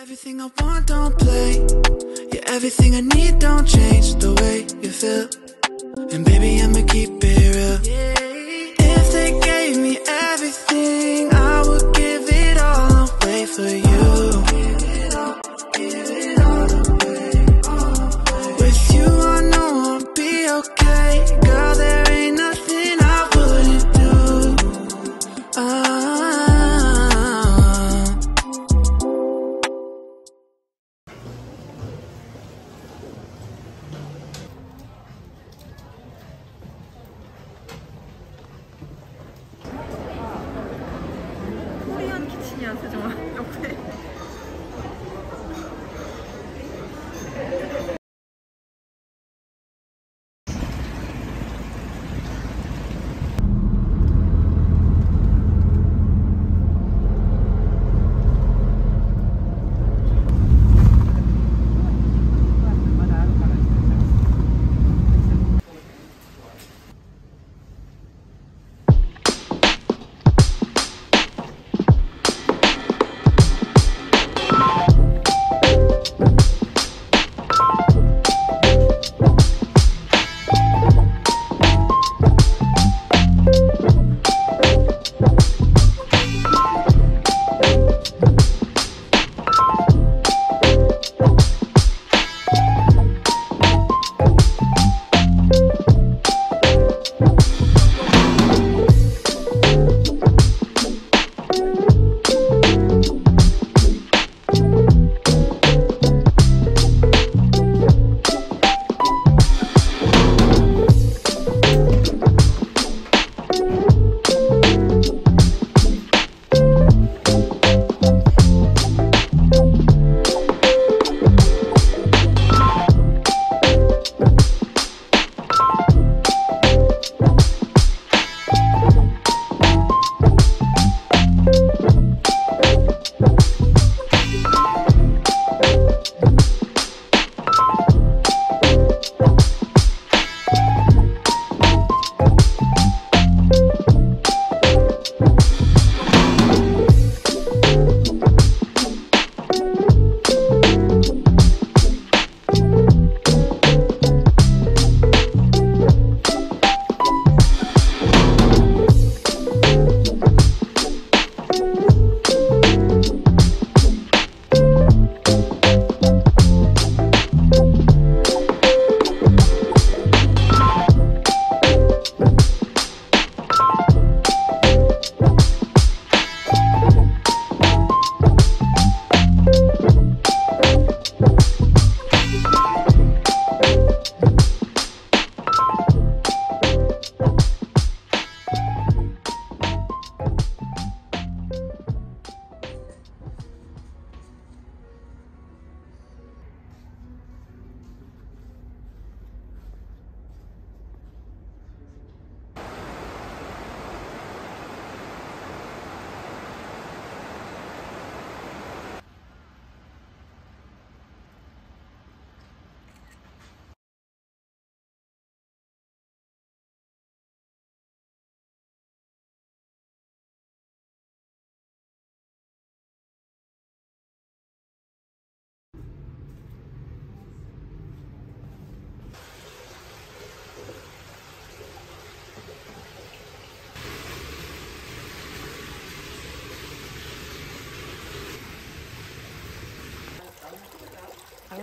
Everything I want, don't play. You're everything I need, don't change the way you feel. And baby, I'ma keep it real. If they gave me everything, I would give it all away for you. With you, I know I'll be okay. Girl, there 수정아 옆에.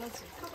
당